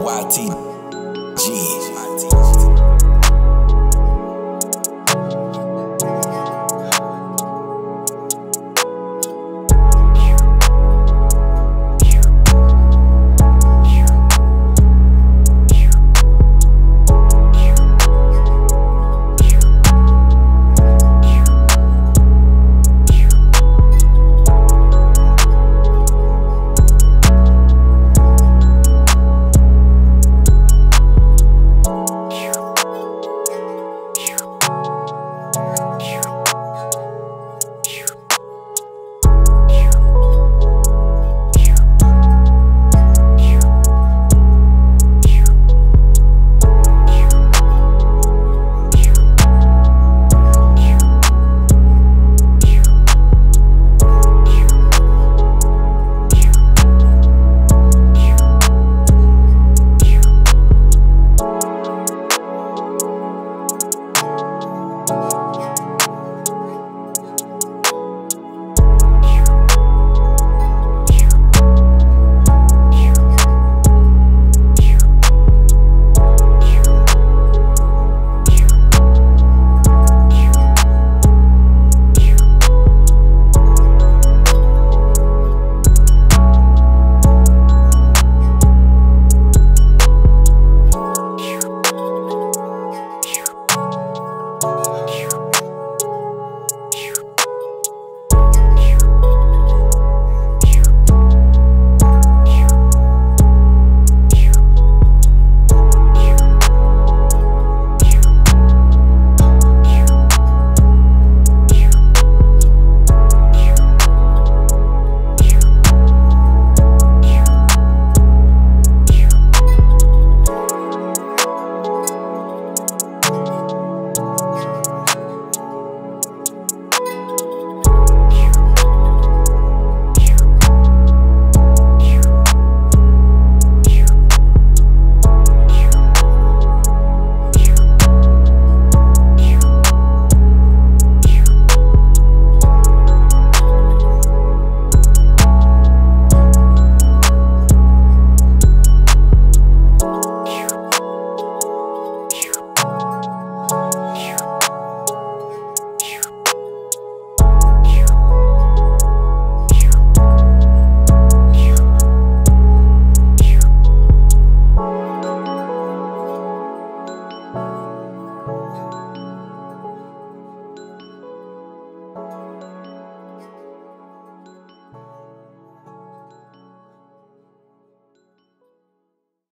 YTG.